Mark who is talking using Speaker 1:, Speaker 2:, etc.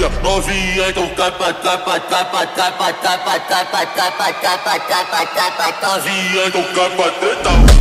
Speaker 1: novinha, novinha, então tapa, tapa, tapa, tapa, tapa, tapa, tapa, tapa, tapa, tapa, novinha, então capa, teta,